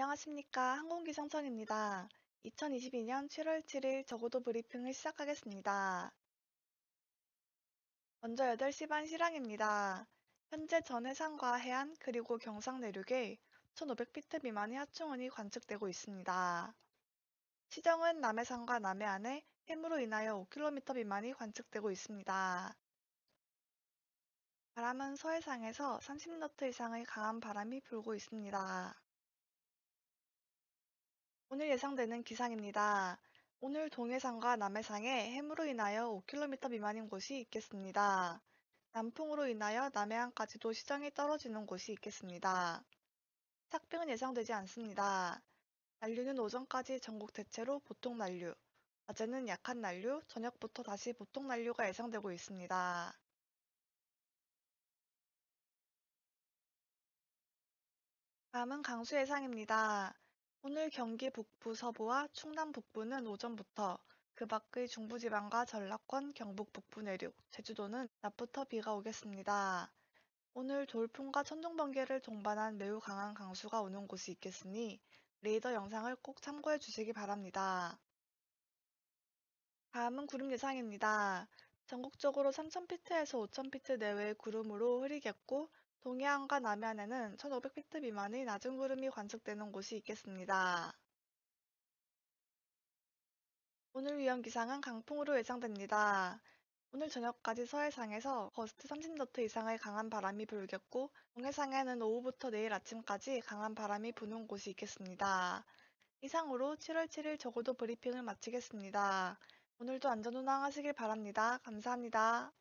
안녕하십니까. 항공기상청입니다. 2022년 7월 7일 저고도 브리핑을 시작하겠습니다. 먼저 8시 반 실황입니다. 현재 전해상과 해안 그리고 경상 내륙에 1500피트 미만의 하충운이 관측되고 있습니다. 시정은 남해상과 남해안에 해무로 인하여 5km 미만이 관측되고 있습니다. 바람은 서해상에서 30노트 이상의 강한 바람이 불고 있습니다. 오늘 예상되는 기상입니다. 오늘 동해상과 남해상에 해무로 인하여 5km 미만인 곳이 있겠습니다. 남풍으로 인하여 남해안까지도 시정이 떨어지는 곳이 있겠습니다. 착빙은 예상되지 않습니다. 난류는 오전까지 전국 대체로 보통 난류, 낮에는 약한 난류, 저녁부터 다시 보통 난류가 예상되고 있습니다. 다음은 강수 예상입니다. 오늘 경기 북부 서부와 충남 북부는 오전부터 그 밖의 중부지방과 전라권, 경북 북부 내륙, 제주도는 낮부터 비가 오겠습니다. 오늘 돌풍과 천둥 번개를 동반한 매우 강한 강수가 오는 곳이 있겠으니 레이더 영상을 꼭 참고해 주시기 바랍니다. 다음은 구름 예상입니다. 전국적으로 3,000피트에서 5,000피트 내외의 구름으로 흐리겠고 동해안과 남해안에는 1,500피트 미만의 낮은 구름이 관측되는 곳이 있겠습니다. 오늘 위험 기상은 강풍으로 예상됩니다. 오늘 저녁까지 서해상에서 거스트 30노트 이상의 강한 바람이 불겠고 동해상에는 오후부터 내일 아침까지 강한 바람이 부는 곳이 있겠습니다. 이상으로 7월 7일 적어도 브리핑을 마치겠습니다. 오늘도 안전운항하시길 바랍니다. 감사합니다.